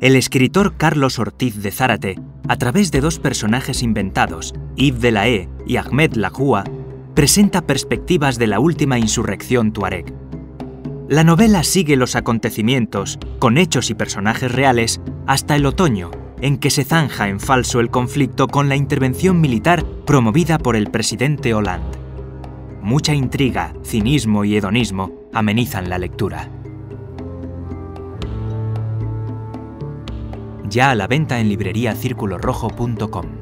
el escritor Carlos Ortiz de Zárate, a través de dos personajes inventados, Yves de la E y Ahmed Lajua, presenta perspectivas de la última insurrección tuareg. La novela sigue los acontecimientos, con hechos y personajes reales, hasta el otoño, en que se zanja en falso el conflicto con la intervención militar promovida por el presidente Hollande. Mucha intriga, cinismo y hedonismo amenizan la lectura. Ya a la venta en libreriacirculorrojo.com.